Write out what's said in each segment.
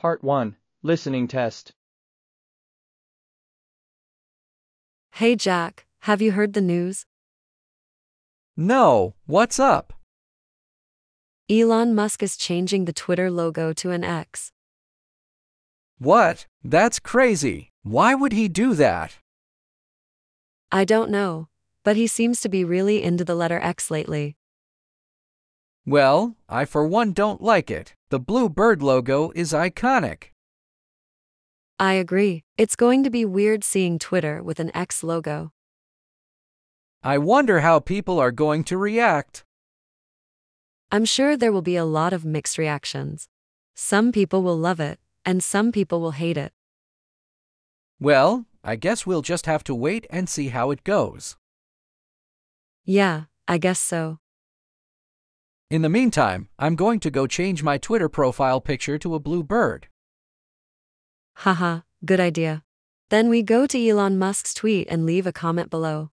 Part 1 Listening Test. Hey Jack, have you heard the news? No, what's up? Elon Musk is changing the Twitter logo to an X. What? That's crazy. Why would he do that? I don't know, but he seems to be really into the letter X lately. Well, I for one don't like it. The blue bird logo is iconic. I agree, it's going to be weird seeing Twitter with an X logo. I wonder how people are going to react. I'm sure there will be a lot of mixed reactions. Some people will love it, and some people will hate it. Well, I guess we'll just have to wait and see how it goes. Yeah, I guess so. In the meantime, I'm going to go change my Twitter profile picture to a blue bird. Haha, good idea. Then we go to Elon Musk's tweet and leave a comment below.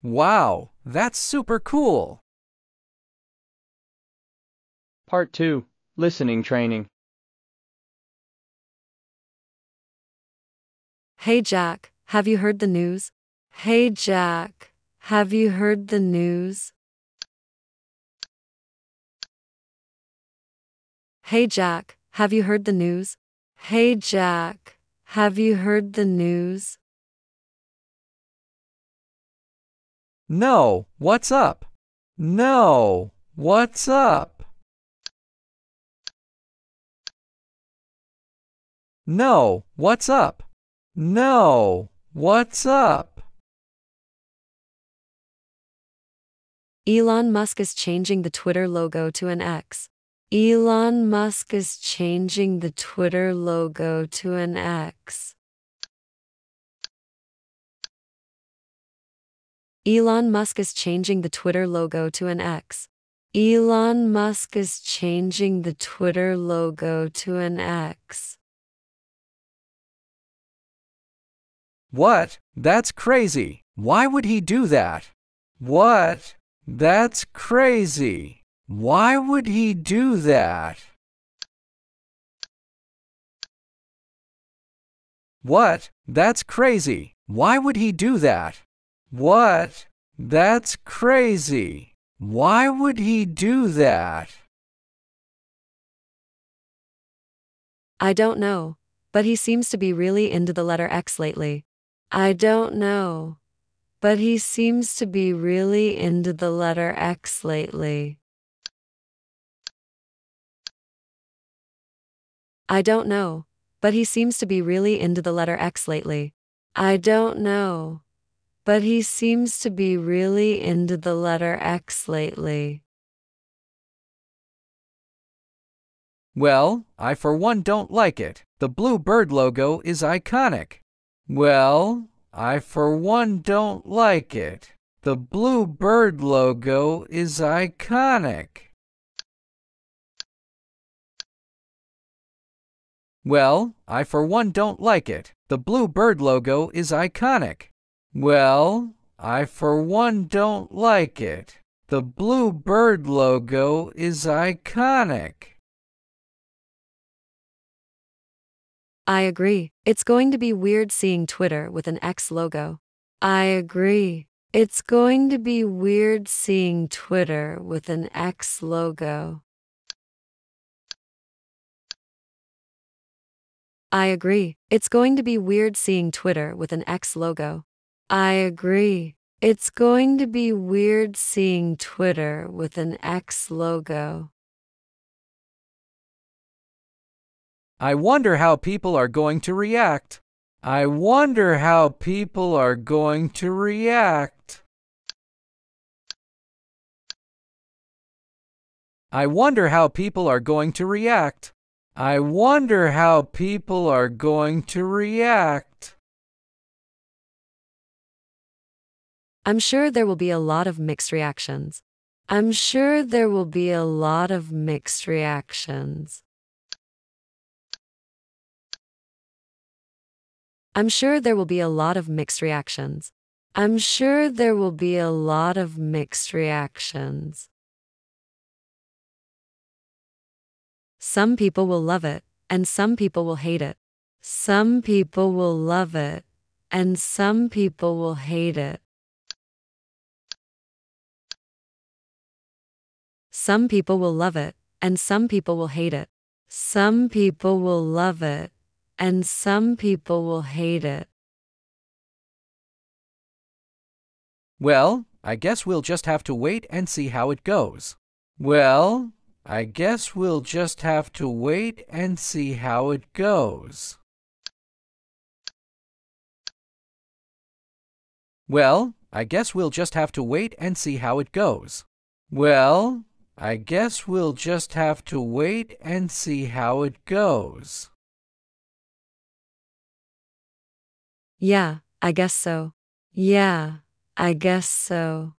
Wow, that's super cool. Part 2 Listening Training. Hey Jack, have you heard the news? Hey Jack, have you heard the news? Hey Jack, have you heard the news? Hey Jack, have you heard the news? No, what's up? No, what's up? No, what's up? No, what's up? Elon Musk is changing the Twitter logo to an X. Elon Musk is changing the Twitter logo to an X. Elon Musk is changing the Twitter logo to an X. Elon Musk is changing the Twitter logo to an X. What? That's crazy. Why would he do that? What? That's crazy. Why would he do that? What? That's crazy. Why would he do that? What? That's crazy. Why would he do that? I don't know, but he seems to be really into the letter X lately. I don't know, but he seems to be really into the letter X lately. I don't know, but he seems to be really into the letter X lately. I don't know, but he seems to be really into the letter X lately. Well, I for one don't like it. The blue bird logo is iconic. Well, I for one don't like it. The blue bird logo is iconic. Well, I for one don't like it. The blue bird logo is iconic. Well, I for one don't like it. The blue bird logo is iconic. I agree. It's going to be weird seeing Twitter with an X logo. I agree. It's going to be weird seeing Twitter with an X logo. I agree. It's going to be weird seeing Twitter with an X logo. I agree. It's going to be weird seeing Twitter with an X logo. I wonder how people are going to react. I wonder how people are going to react. I wonder how people are going to react. I wonder how people are going to react. I'm sure there will be a lot of mixed reactions. I'm sure there will be a lot of mixed reactions. I'm sure there will be a lot of mixed reactions. I'm sure there will be a lot of mixed reactions. Some people will love it, and some people will hate it. Some people will love it, and some people will hate it. Some people will love it, and some people will hate it. Some people will love it, and some people will hate it. Well, I guess we'll just have to wait and see how it goes. Well, I guess we'll just have to wait and see how it goes. Well, I guess we'll just have to wait and see how it goes. Well, I guess we'll just have to wait and see how it goes. Yeah, I guess so. Yeah, I guess so.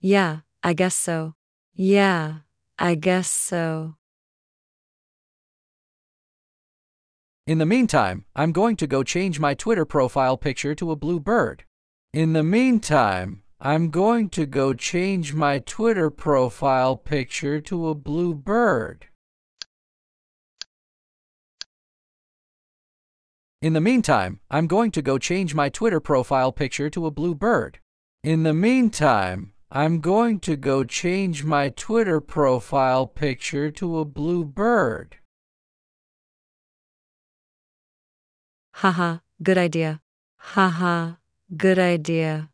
Yeah, I guess so. Yeah, I guess so. In the meantime, I'm going to go change my Twitter profile picture to a blue bird. In the meantime, I'm going to go change my Twitter profile picture to a blue bird. In the meantime, I'm going to go change my Twitter profile picture to a blue bird. In the meantime, I'm going to go change my Twitter profile picture to a blue bird. Haha, good idea. Haha, good idea.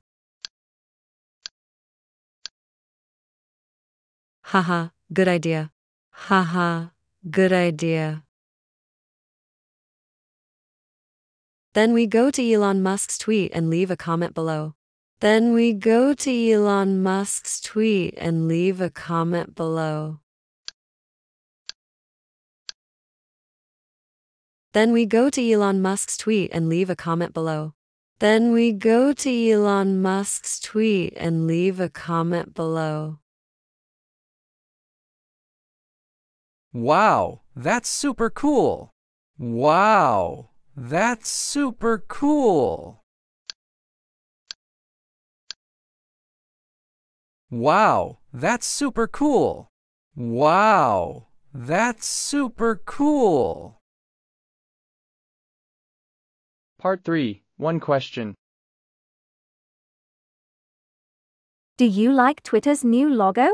Haha, good idea. Haha, good idea. Then we go to Elon Musk's tweet and leave a comment below. Then we go to Elon Musk's tweet and leave a comment below. Then we go to Elon Musk's tweet and leave a comment below. Then we go to Elon Musk's tweet and leave a comment below. Wow, that's super cool. Wow, that's super cool. Wow, that's super cool. Wow, that's super cool. Part 3. One question. Do you like Twitter's new logo?